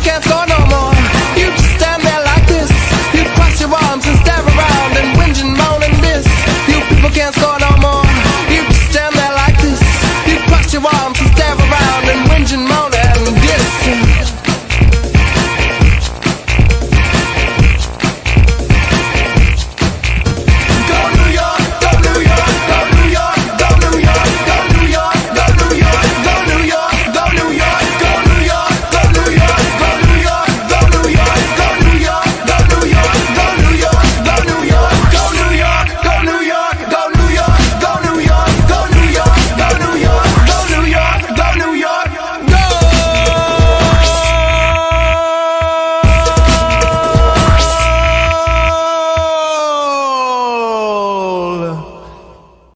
can't score no more.